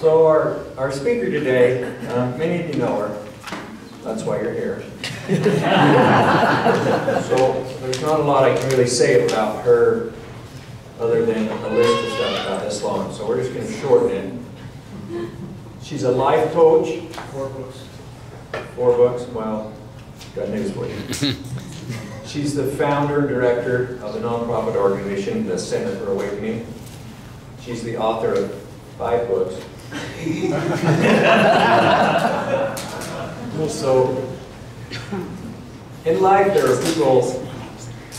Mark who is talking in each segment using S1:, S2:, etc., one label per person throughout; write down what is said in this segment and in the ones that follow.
S1: So our, our speaker today, uh, many of you know her. That's why you're here. So there's not a lot I can really say about her other than a list of stuff about this long. So we're just going to shorten it. She's a life coach. Four books. Four books, well, got news for you. She's the founder and director of the nonprofit organization, the Center for Awakening. She's the author of five books. So, in life, there are people,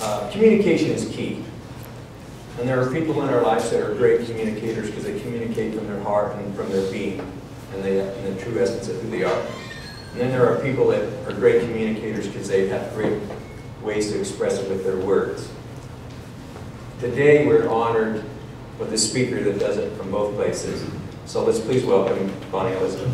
S1: uh, communication is key. And there are people in our lives that are great communicators because they communicate from their heart and from their being and, they, and the true essence of who they are. And then there are people that are great communicators because they have great ways to express it with their words. Today, we're honored with a speaker that does it from both places. So let's please welcome Bonnie Elizabeth.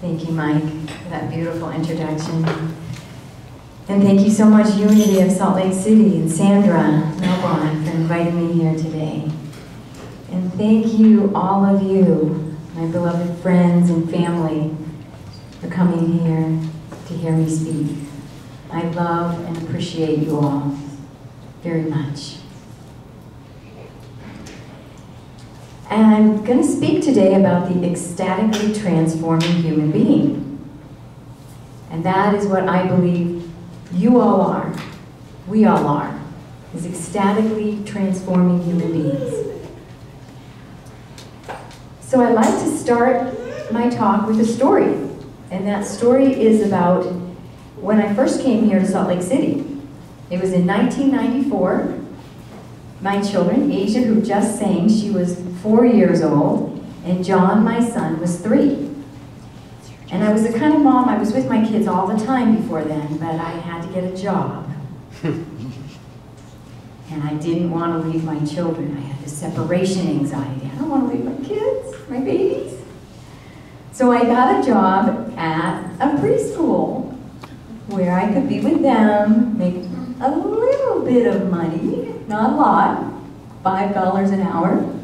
S2: Thank you, Mike, for that beautiful introduction. And thank you so much, Unity of Salt Lake City and Sandra Melbourne, for inviting me here today. Thank you, all of you, my beloved friends and family, for coming here to hear me speak. I love and appreciate you all very much. And I'm going to speak today about the ecstatically transforming human being. And that is what I believe you all are, we all are, is ecstatically transforming human beings. So I'd like to start my talk with a story. And that story is about when I first came here to Salt Lake City. It was in 1994. My children, Asia, who just sang, she was four years old, and John, my son, was three. And I was the kind of mom, I was with my kids all the time before then, but I had to get a job. and I didn't want to leave my children. I had this separation anxiety. I don't want to leave my kids, my babies. So I got a job at a preschool where I could be with them, make a little bit of money, not a lot, $5 an hour.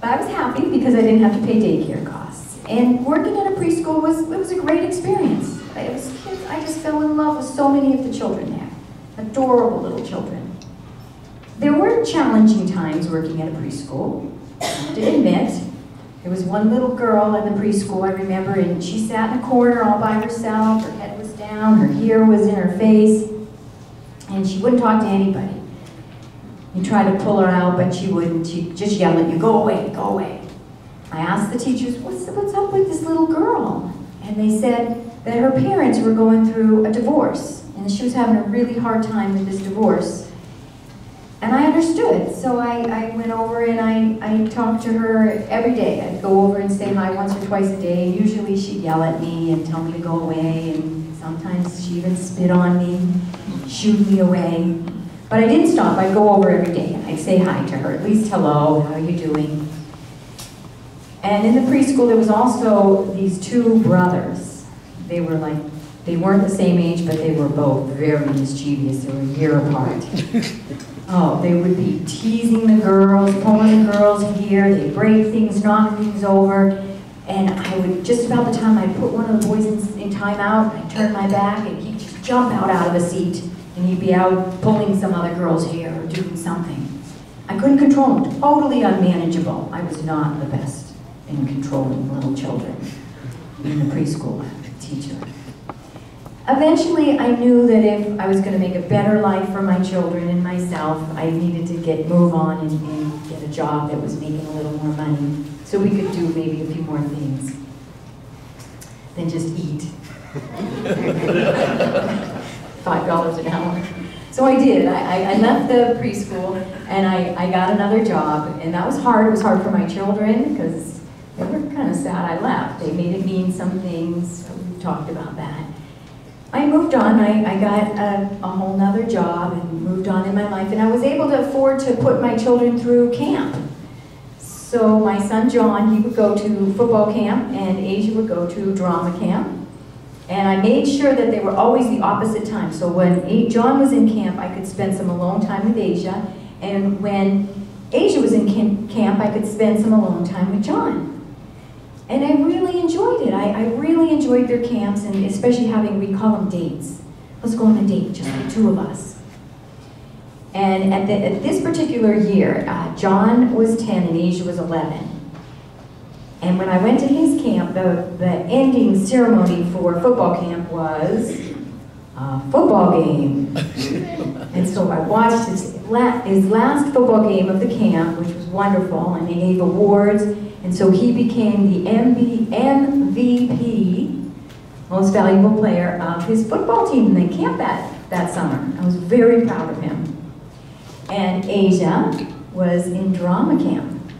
S2: But I was happy because I didn't have to pay daycare costs. And working at a preschool was, it was a great experience. It was kids, I just fell in love with so many of the children there. Adorable little children. There were challenging times working at a preschool, to admit. There was one little girl in the preschool, I remember, and she sat in a corner all by herself. Her head was down, her hair was in her face, and she wouldn't talk to anybody. You try to pull her out, but she wouldn't. She'd just yell at you, go away, go away. I asked the teachers, what's, what's up with this little girl? And they said that her parents were going through a divorce, and she was having a really hard time with this divorce. And I understood, so I, I went over and I, I talked to her every day. I'd go over and say hi once or twice a day, usually she'd yell at me and tell me to go away, and sometimes she even spit on me, shoot me away. But I didn't stop, I'd go over every day. And I'd say hi to her, at least hello, how are you doing? And in the preschool, there was also these two brothers. They were like, they weren't the same age, but they were both very mischievous. They were a year apart. Oh, they would be teasing the girls, pulling the girls here, they'd break things, knock things over. And I would, just about the time I'd put one of the boys in, in timeout, I'd turn my back and he'd just jump out out of a seat and he'd be out pulling some other girl's hair or doing something. I couldn't control him, totally unmanageable. I was not the best in controlling little children in the preschool teacher. Eventually, I knew that if I was going to make a better life for my children and myself, I needed to get move on and, and get a job that was making a little more money, so we could do maybe a few more things than just eat. Five dollars an hour. So I did. I, I left the preschool and I, I got another job, and that was hard. It was hard for my children because they were kind of sad I left. They made it mean some things. So we talked about that. I moved on. I, I got a, a whole nother job and moved on in my life, and I was able to afford to put my children through camp. So my son John, he would go to football camp and Asia would go to drama camp. And I made sure that they were always the opposite time. So when John was in camp, I could spend some alone time with Asia. And when Asia was in camp, I could spend some alone time with John. And I really enjoyed it. I, I really enjoyed their camps and especially having, we call them dates. Let's go on a date, just the two of us. And at, the, at this particular year, uh, John was 10 and Asia was 11. And when I went to his camp, the, the ending ceremony for football camp was a football game. and so I watched his, la- his last football game of the camp, which was wonderful, and they gave awards. And so he became the MB, MVP, most valuable player of his football team in the camp that, that summer. I was very proud of him. And Asia was in drama camp.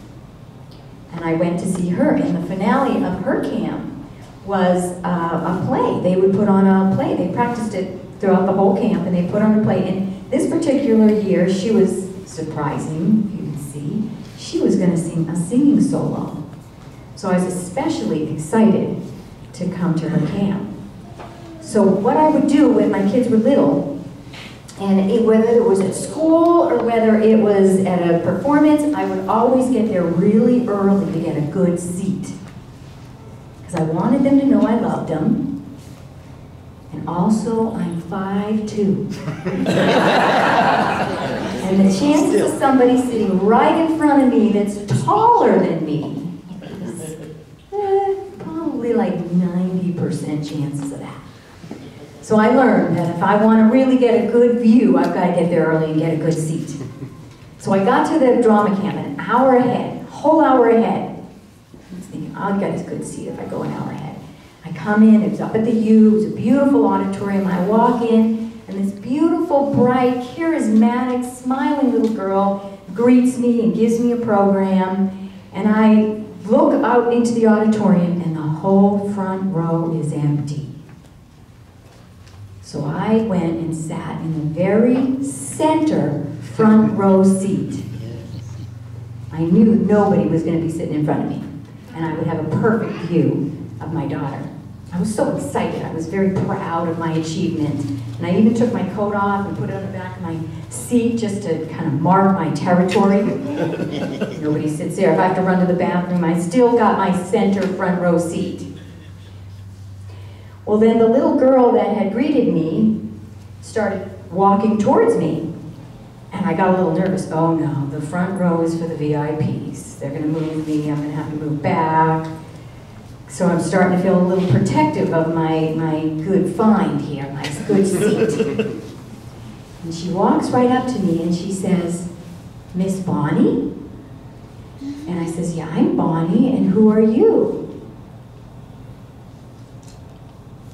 S2: And I went to see her, and the finale of her camp was uh, a play. They would put on a play. They practiced it throughout the whole camp, and they put on a play. And this particular year, she was surprising, if you can see. She was going to sing a singing solo. So I was especially excited to come to her camp. So what I would do when my kids were little, and it, whether it was at school or whether it was at a performance, I would always get there really early to get a good seat. Because I wanted them to know I loved them. And also, I'm 5'2". and the chances of somebody sitting right in front of me that's taller than me is eh, probably like 90% chances of that. So I learned that if I want to really get a good view, I've got to get there early and get a good seat. So I got to the drama camp an hour ahead, whole hour ahead. I was thinking, I'll get a good seat if I go an hour ahead. I come in, it was up at the U, it was a beautiful auditorium. I walk in, and this beautiful, bright, charismatic, smiling little girl greets me and gives me a program. And I look out into the auditorium, and the whole front row is empty. So I went and sat in the very center front row seat. I knew nobody was going to be sitting in front of me, and I would have a perfect view of my daughter. I was so excited. I was very proud of my achievement. And I even took my coat off and put it on the back of my seat just to kind of mark my territory. Nobody sits there. If I have to run to the bathroom, I still got my center front row seat. Well, then the little girl that had greeted me started walking towards me. And I got a little nervous. Oh no, the front row is for the VIPs. They're going to move me. I'm going to have to move back. So I'm starting to feel a little protective of my, my good find here, my good seat. and she walks right up to me and she says, Miss Bonnie? And I says, yeah, I'm Bonnie, and who are you?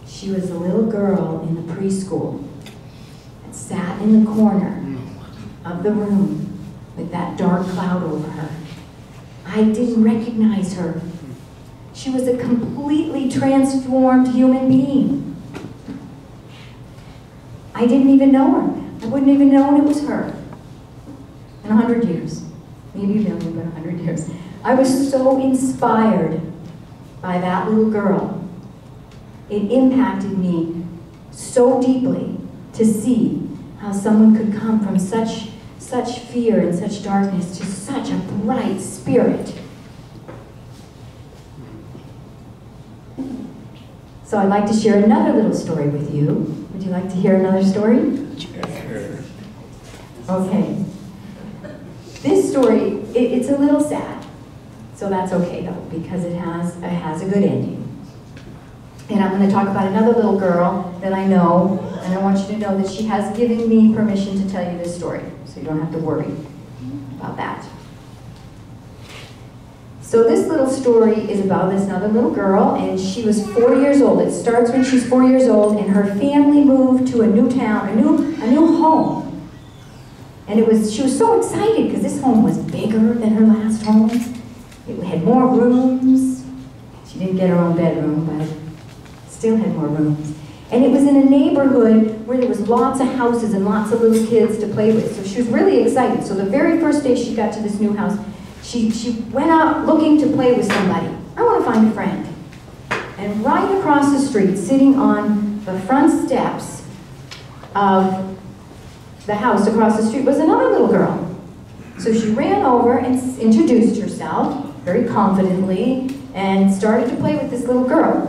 S2: She was a little girl in the preschool that sat in the corner of the room with that dark cloud over her. I didn't recognize her. She was a completely transformed human being. I didn't even know her. I wouldn't even known it was her. In a hundred years. Maybe a million, but a hundred years. I was so inspired by that little girl. It impacted me so deeply to see how someone could come from such, such fear and such darkness to such a bright spirit. So I'd like to share another little story with you. Would you like to hear another story? Okay. This story, it, it's a little sad. So that's okay though, because it has, it has a good ending. And I'm going to talk about another little girl that I know, and I want you to know that she has given me permission to tell you this story, so you don't have to worry about that. So this little story is about this another little girl, and she was four years old. It starts when she's four years old, and her family moved to a new town, a new, a new home. And it was, she was so excited because this home was bigger than her last home. It had more rooms. She didn't get her own bedroom, but still had more rooms. And it was in a neighborhood where there was lots of houses and lots of little kids to play with. So she was really excited. So the very first day she got to this new house, she, she went out looking to play with somebody. I want to find a friend. And right across the street, sitting on the front steps of the house across the street, was another little girl. So she ran over and introduced herself very confidently and started to play with this little girl.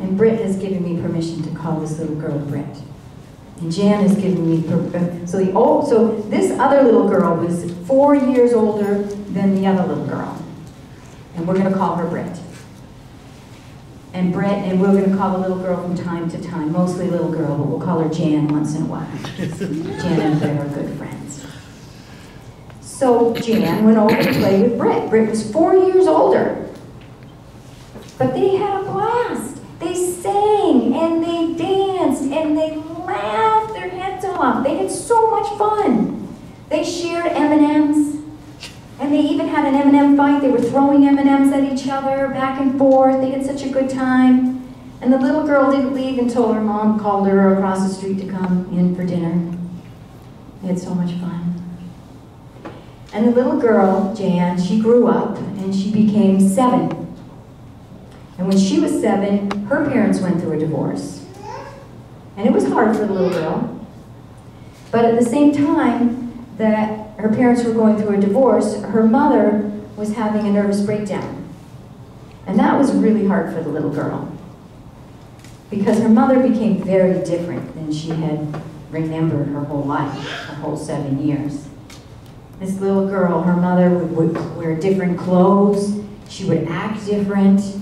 S2: And Britt has given me permission to call this little girl Britt. And Jan is giving me, so the old, so this other little girl was four years older than the other little girl. And we're gonna call her Brett. And Brett, and we're gonna call the little girl from time to time, mostly little girl, but we'll call her Jan once in a while. Jan and Brett are good friends. So Jan went over to play with Brett. Brett was four years older. But they had a blast. They sang and they danced and they laughed their heads off. They had so much fun. They shared M&Ms. And they even had an M&M fight. They were throwing M&Ms at each other back and forth. They had such a good time. And the little girl didn't leave until her mom called her across the street to come in for dinner. They had so much fun. And the little girl, Jan, she grew up and she became seven. And when she was seven, her parents went through a divorce. And it was hard for the little girl. But at the same time that her parents were going through a divorce, her mother was having a nervous breakdown. And that was really hard for the little girl. Because her mother became very different than she had remembered her whole life, her whole seven years. This little girl, her mother would, would wear different clothes, she would act different,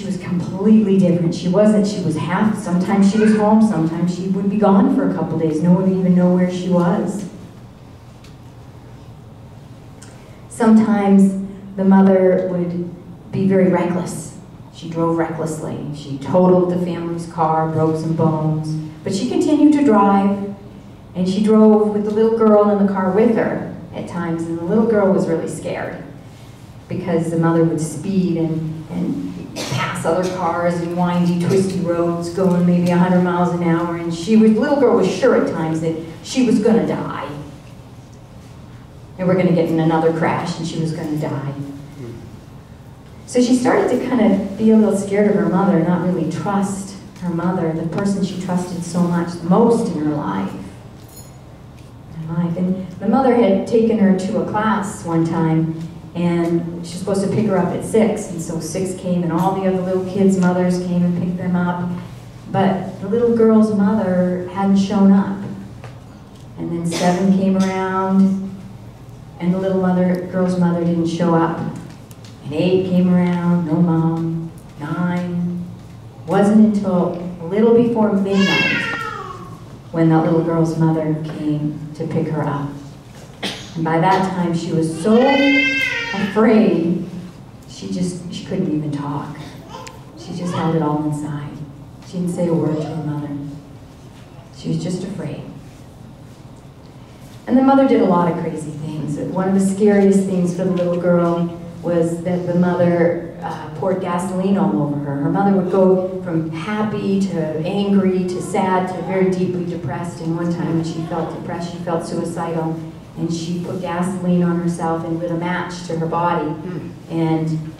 S2: she was completely different. She wasn't, she was half, sometimes she was home, sometimes she would be gone for a couple days. No one would even know where she was. Sometimes the mother would be very reckless. She drove recklessly. She totaled the family's car, broke some bones. But she continued to drive, and she drove with the little girl in the car with her at times, and the little girl was really scared because the mother would speed and, and pass other cars in windy, twisty roads going maybe 100 miles an hour, and she was, little girl was sure at times that she was gonna die. And we're gonna get in another crash and she was gonna die. So she started to kind of be a little scared of her mother, not really trust her mother, the person she trusted so much, the most in her life. Life. And the mother had taken her to a class one time and she was supposed to pick her up at six, and so six came, and all the other little kids' mothers came and picked them up. But the little girl's mother hadn't shown up. And then seven came around, and the little mother, girl's mother didn't show up. And eight came around, no mom. Nine. Wasn't until a little before midnight when that little girl's mother came to pick her up. And by that time, she was so afraid, she just, she couldn't even talk. She just held it all inside. She didn't say a word to her mother. She was just afraid. And the mother did a lot of crazy things. One of the scariest things for the little girl was that the mother uh, poured gasoline all over her. Her mother would go from happy to angry to sad to very deeply depressed. And one time when she felt depressed, she felt suicidal and she put gasoline on herself and lit a match to her body. And,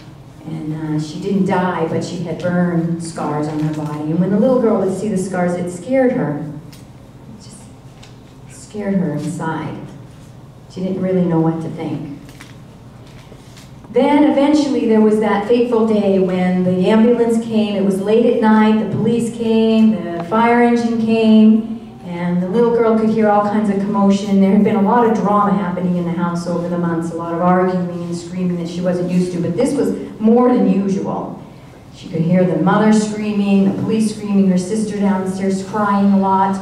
S2: and uh, she didn't die, but she had burn scars on her body. And when the little girl would see the scars, it scared her. It just scared her inside. She didn't really know what to think. Then eventually there was that fateful day when the ambulance came. It was late at night, the police came, the fire engine came, and the little girl could hear all kinds of commotion. There had been a lot of drama happening in the house over the months, a lot of arguing and screaming that she wasn't used to, but this was more than usual. She could hear the mother screaming, the police screaming, her sister downstairs crying a lot.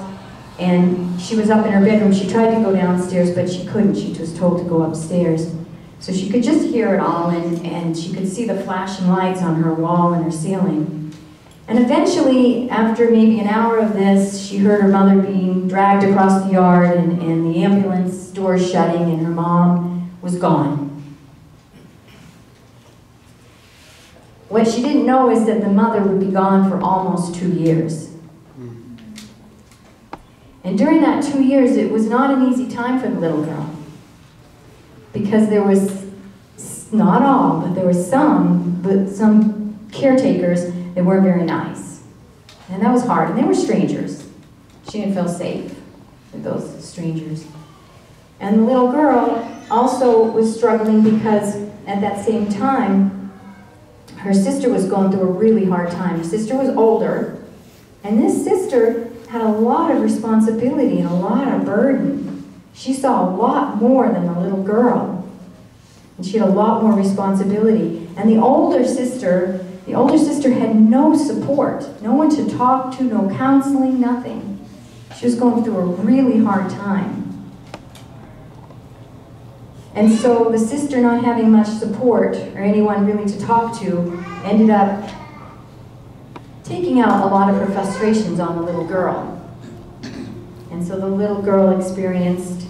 S2: And she was up in her bedroom. She tried to go downstairs, but she couldn't. She was told to go upstairs. So she could just hear it all, and, and she could see the flashing lights on her wall and her ceiling. And eventually, after maybe an hour of this, she heard her mother being dragged across the yard and, and the ambulance door shutting, and her mom was gone. What she didn't know is that the mother would be gone for almost two years. And during that two years, it was not an easy time for the little girl because there was not all, but there were some, but some caretakers that weren't very nice. And that was hard, and they were strangers. She didn't feel safe with those strangers. And the little girl also was struggling because at that same time, her sister was going through a really hard time. Her sister was older, and this sister had a lot of responsibility and a lot of burden. She saw a lot more than the little girl. And she had a lot more responsibility. And the older sister, the older sister had no support, no one to talk to, no counseling, nothing. She was going through a really hard time. And so the sister not having much support or anyone really to talk to ended up taking out a lot of her frustrations on the little girl. And so the little girl experienced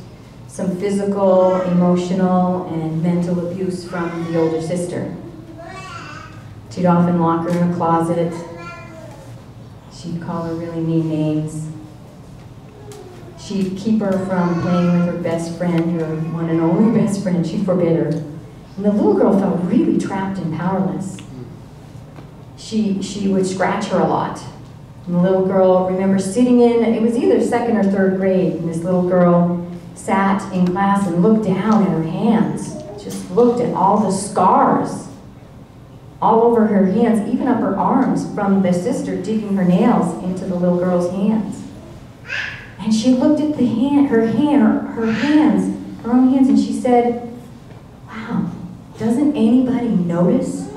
S2: some physical, emotional, and mental abuse from the older sister. She'd often lock her in a closet. She'd call her really mean names. She'd keep her from playing with her best friend, her one and only best friend. She forbid her. And the little girl felt really trapped and powerless. She, she would scratch her a lot. And the little girl, remember sitting in, it was either second or third grade, and this little girl sat in class and looked down at her hands, just looked at all the scars all over her hands, even up her arms from the sister digging her nails into the little girl's hands. And she looked at the hand, her hand, her, hands, her own hands, and she said, Wow, doesn't anybody notice?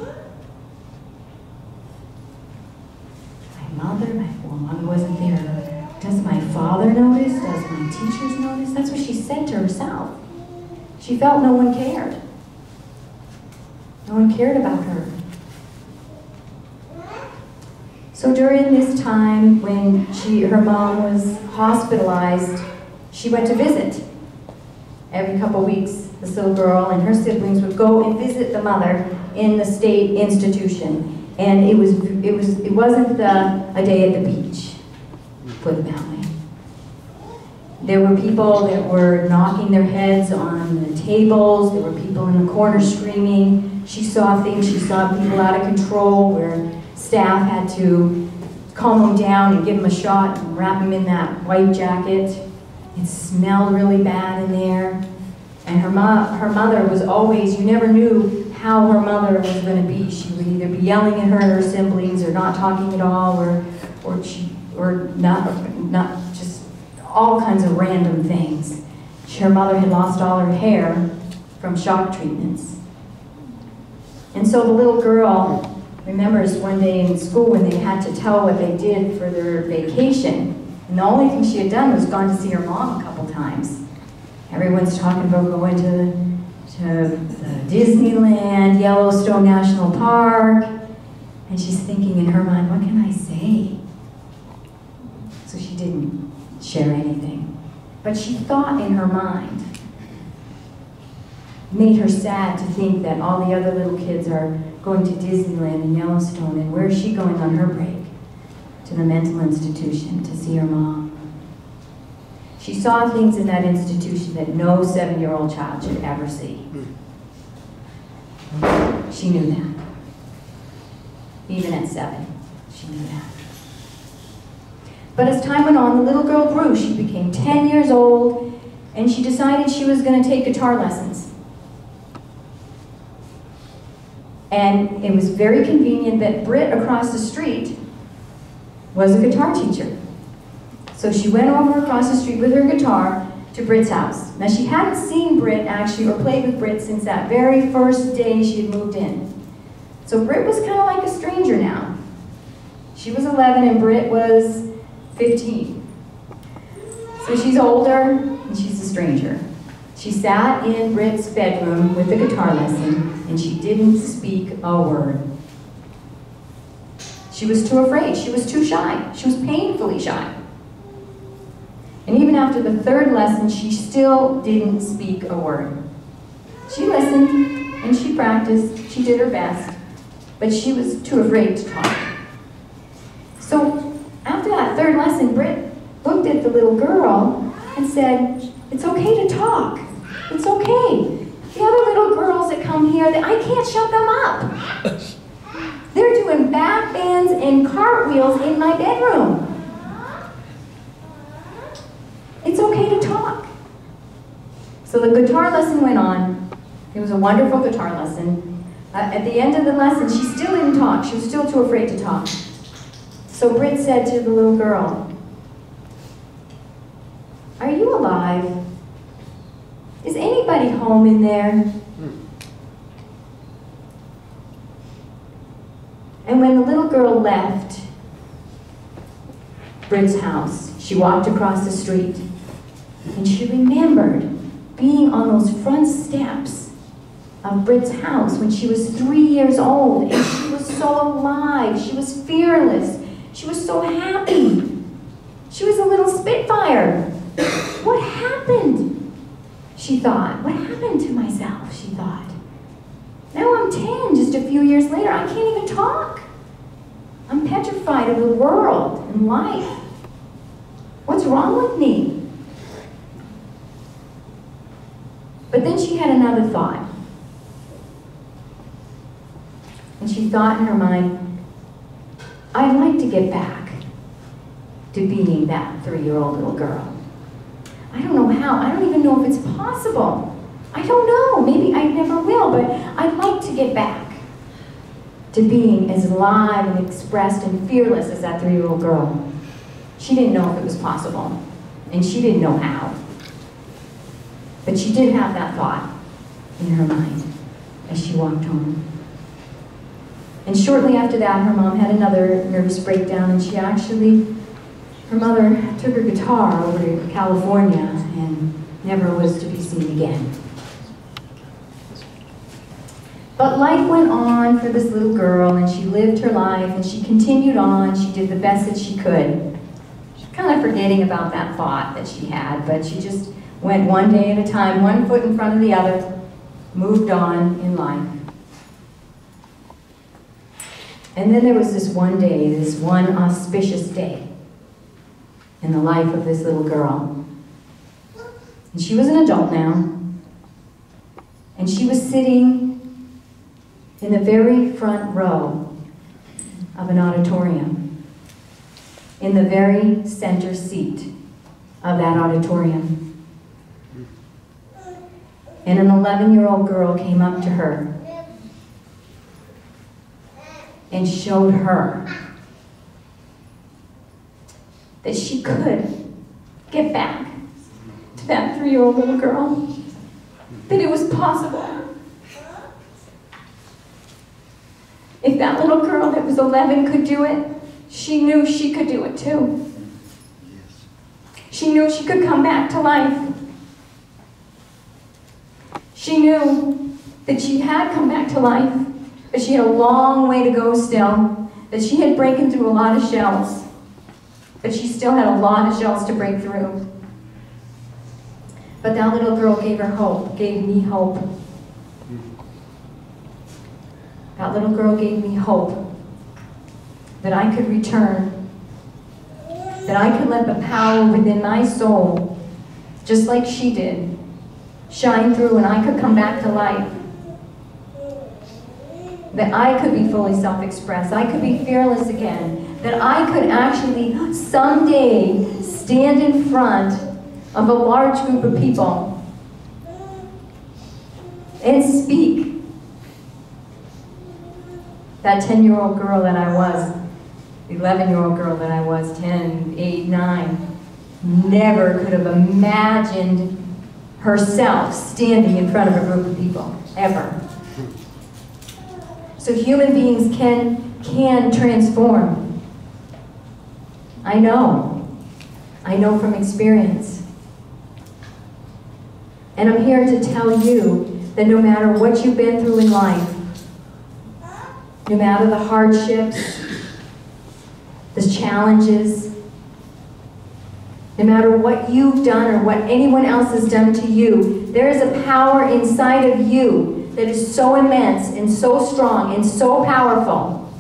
S2: My mother, my well, mom wasn't there. Does my father notice? Does my teachers notice? That's what she said to herself. She felt no one cared. No one cared about her. So during this time when she, her mom was hospitalized, she went to visit. Every couple weeks, this little girl and her siblings would go and visit the mother in the state institution. And it was, it was, it wasn't the, a day at the beach, put it that. There were people that were knocking their heads on the tables. There were people in the corner screaming. She saw things. She saw people out of control where staff had to calm them down and give them a shot and wrap them in that white jacket. It smelled really bad in there. And her, mo her mother was always, you never knew how her mother was going to be. She would either be yelling at her and her siblings or not talking at all or, or, she, or not, not just all kinds of random things. Her mother had lost all her hair from shock treatments. And so the little girl remembers one day in school when they had to tell what they did for their vacation. And the only thing she had done was gone to see her mom a couple times. Everyone's talking about going to, to Disneyland, Yellowstone National Park. And she's thinking in her mind, what can I say? So she didn't share anything. But she thought in her mind, made her sad to think that all the other little kids are going to Disneyland and Yellowstone, and where is she going on her break? To the mental institution to see her mom. She saw things in that institution that no seven-year-old child should ever see. She knew that. Even at seven, she knew that. But as time went on, the little girl grew. She became 10 years old, and she decided she was going to take guitar lessons. And it was very convenient that Britt across the street was a guitar teacher. So she went over across the street with her guitar to Britt's house. Now she hadn't seen Britt actually or played with Britt since that very first day she had moved in. So Britt was kind of like a stranger now. She was 11 and Britt was 15. So she's older and she's a stranger. She sat in Britt's bedroom with the guitar lesson and she didn't speak a word. She was too afraid. She was too shy. She was painfully shy. And even after the third lesson, she still didn't speak a word. She listened and she practiced. She did her best, but she was too afraid to talk. So after that third lesson, Britt looked at the little girl and said, It's okay to talk. It's okay. The other little girls that come here that I can't shut them up. They're doing back bends and cartwheels in my bedroom. It's okay to talk. So the guitar lesson went on. It was a wonderful guitar lesson. Uh, at the end of the lesson, she still didn't talk. She was still too afraid to talk. So Britt said to the little girl, Are you alive? Is anybody home in there? And when the little girl left Britt's house, she walked across the street and she remembered being on those front steps of Britt's house when she was three years old and she was so alive, she was fearless, she was so happy. She was a little spitfire. What happened? She thought. What happened to myself? She thought. Now I'm 10, just a few years later. I can't even talk. I'm petrified of the world and life. What's wrong with me? But then she had another thought. And she thought in her mind, I'd like to get back to being that three year old little girl. I don't know how. I don't even know if it's possible. I don't know. Maybe I never will, but I'd like to get back to being as live and expressed and fearless as that three year old girl. She didn't know if it was possible, and she didn't know how. But she did have that thought in her mind as she walked home. And shortly after that, her mom had another nervous breakdown, and she actually, her mother took her guitar over to California and never was to be seen again. But life went on for this little girl, and she lived her life, and she continued on. She did the best that she could. She's kind of forgetting about that thought that she had, but she just went one day at a time, one foot in front of the other, moved on in life. And then there was this one day, this one auspicious day in the life of this little girl. And she was an adult now. And she was sitting in the very front row of an auditorium, in the very center seat of that auditorium. And an 11 year old girl came up to her and showed her that she could get back to that three year old little girl, that it was possible. If that little girl that was 11 could do it, she knew she could do it too. She knew she could come back to life. She knew that she had come back to life, but she had a long way to go still, that she had broken through a lot of shells, but she still had a lot of shells to break through. But that little girl gave her hope, gave me hope. That little girl gave me hope that I could return, that I could let the power within my soul, just like she did, shine through and I could come back to life. That I could be fully self expressed, I could be fearless again, that I could actually someday stand in front of a large group of people and speak that 10 year old girl that I was, 11 year old girl that I was, 10, 8, 9, never could have imagined herself standing in front of a group of people, ever. So human beings can, can transform. I know. I know from experience. And I'm here to tell you that no matter what you've been through in life, no matter the hardships, the challenges, no matter what you've done or what anyone else has done to you, there is a power inside of you that is so immense and so strong and so powerful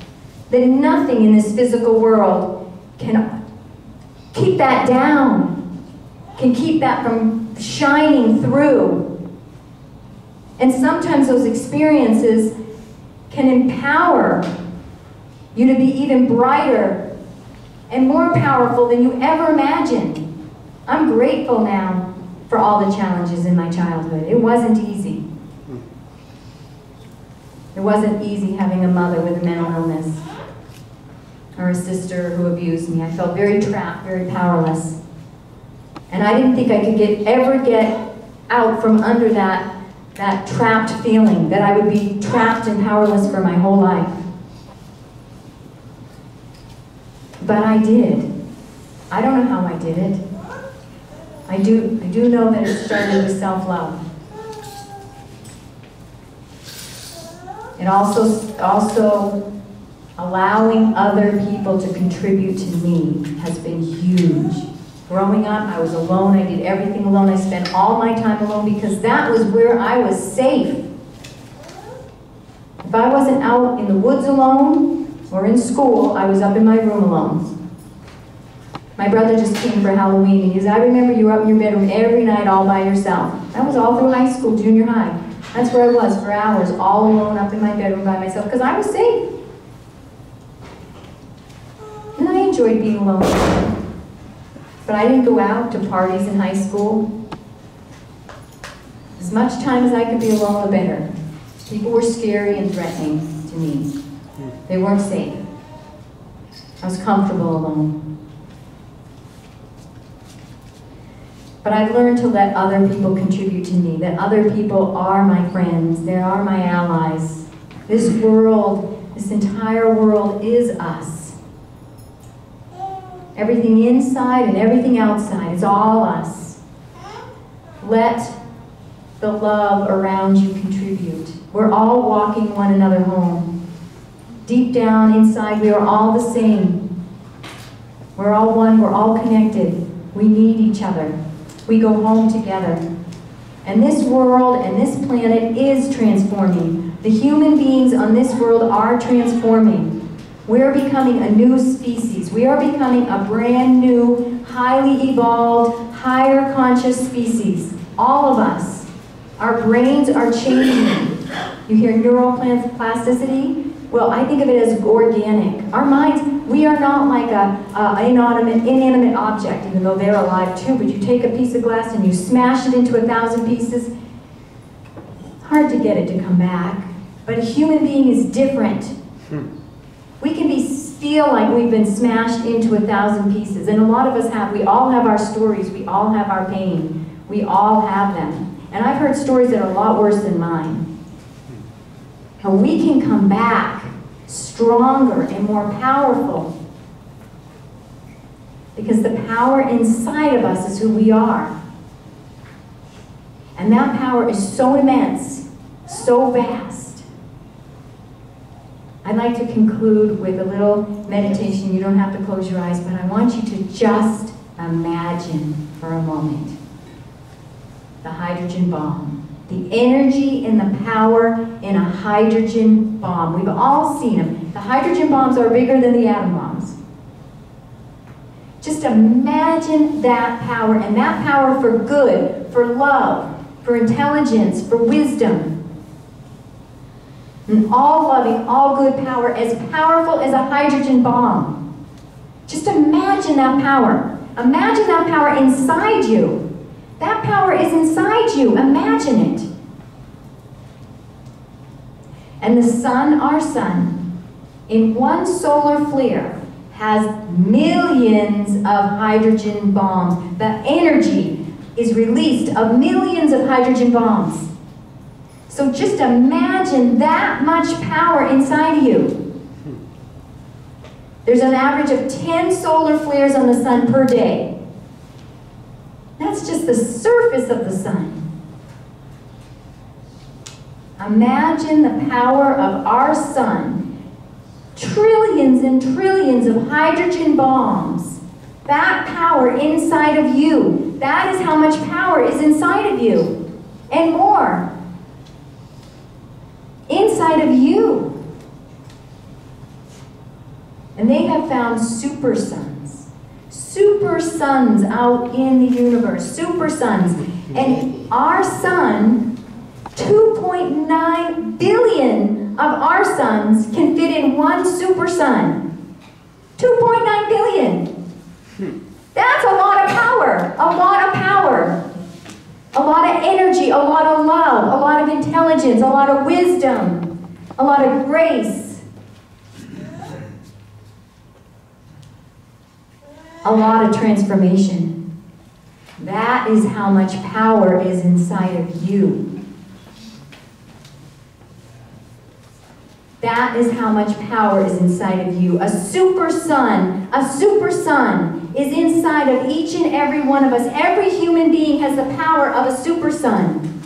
S2: that nothing in this physical world can keep that down, can keep that from shining through And sometimes those experiences can empower you to be even brighter and more powerful than you ever imagined. I'm grateful now for all the challenges in my childhood. It wasn't easy. Hmm. It wasn't easy having a mother with a mental illness or a sister who abused me. I felt very trapped, very powerless. And I didn't think I could get ever get out from under that, that trapped feeling, that I would be trapped and powerless for my whole life. But I did. I don't know how I did it. I do, I do know that it started with self-love. It also, also allowing other people to contribute to me has been huge. Growing up, I was alone. I did everything alone. I spent all my time alone because that was where I was safe. If I wasn't out in the woods alone or in school, I was up in my room alone. My brother just came for Halloween and he said, I remember you were up in your bedroom every night all by yourself. That was all through high school, junior high. That's where I was for hours, all alone up in my bedroom by myself because I was safe. And I enjoyed being alone. But I didn't go out to parties in high school. As much time as I could be alone, the better. People were scary and threatening to me. They weren't safe. I was comfortable alone. But I've learned to let other people contribute to me, that other people are my friends, they are my allies. This world, this entire world is us. Everything inside and everything outside is all us. Let the love around you contribute. We're all walking one another home. Deep down inside, we are all the same. We're all one, we're all connected. We need each other. We go home together. And this world and this planet is transforming. The human beings on this world are transforming. We're becoming a new species. We are becoming a brand new, highly evolved, higher conscious species. All of us. Our brains are changing. You hear neuroplasticity? Well, I think of it as organic. Our minds, we are not like an inanimate, inanimate object, even though they're alive too, but you take a piece of glass and you smash it into a thousand pieces. Hard to get it to come back. But a human being is different. Hmm. We can be feel like we've been smashed into a thousand pieces. And a lot of us have. We all have our stories. We all have our pain. We all have them. And I've heard stories that are a lot worse than mine. And we can come back stronger and more powerful because the power inside of us is who we are. And that power is so immense, so vast. I'd like to conclude with a little meditation. You don't have to close your eyes, but I want you to just imagine for a moment the hydrogen bomb the energy and the power in a hydrogen bomb. We've all seen them. The hydrogen bombs are bigger than the atom bombs. Just imagine that power, and that power for good, for love, for intelligence, for wisdom. And all loving, all good power, as powerful as a hydrogen bomb. Just imagine that power. Imagine that power inside you. That power is inside you. Imagine it. And the sun, our sun, in one solar flare, has millions of hydrogen bombs. The energy is released of millions of hydrogen bombs. So just imagine that much power inside of you. There's an average of 10 solar flares on the sun per day. That's just the surface of the sun. Imagine the power of our sun. Trillions and trillions of hydrogen bombs. That power inside of you. That is how much power is inside of you. And more. Inside of you. And they have found super suns super suns out in the universe, super suns. And our sun, 2.9 billion of our suns can fit in one super sun. 2.9 billion. That's a lot of power, a lot of power. A lot of energy, a lot of love, a lot of intelligence, a lot of wisdom, a lot of grace. A lot of transformation. That is how much power is inside of you. That is how much power is inside of you. A super sun, a super sun is inside of each and every one of us. Every human being has the power of a super sun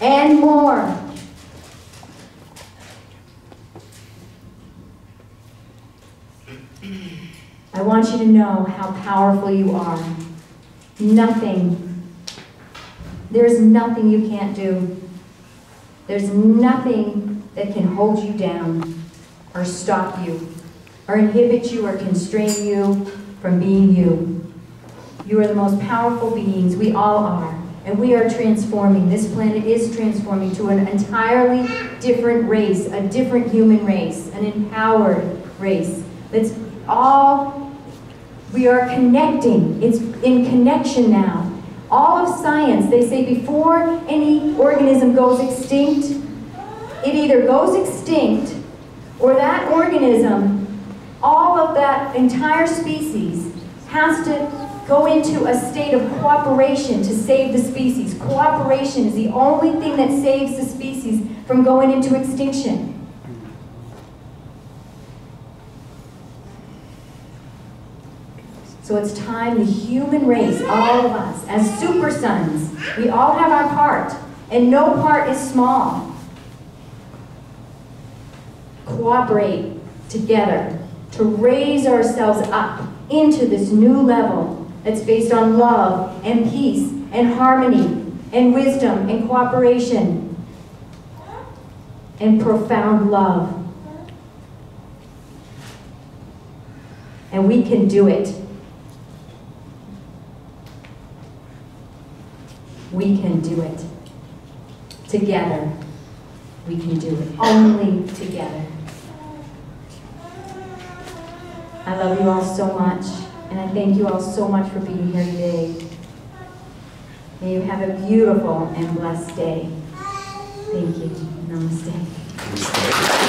S2: and more. I want you to know how powerful you are. Nothing, there's nothing you can't do. There's nothing that can hold you down or stop you or inhibit you or constrain you from being you. You are the most powerful beings. We all are. And we are transforming. This planet is transforming to an entirely different race, a different human race, an empowered race. That's all, we are connecting. It's in connection now. All of science, they say before any organism goes extinct, it either goes extinct or that organism, all of that entire species, has to go into a state of cooperation to save the species. Cooperation is the only thing that saves the species from going into extinction. So it's time the human race, all of us, as super suns, we all have our part, and no part is small. Cooperate together to raise ourselves up into this new level that's based on love and peace and harmony and wisdom and cooperation and profound love. And we can do it. We can do it. Together, we can do it. Only together. I love you all so much, and I thank you all so much for being here today. May you have a beautiful and blessed day. Thank you. Namaste.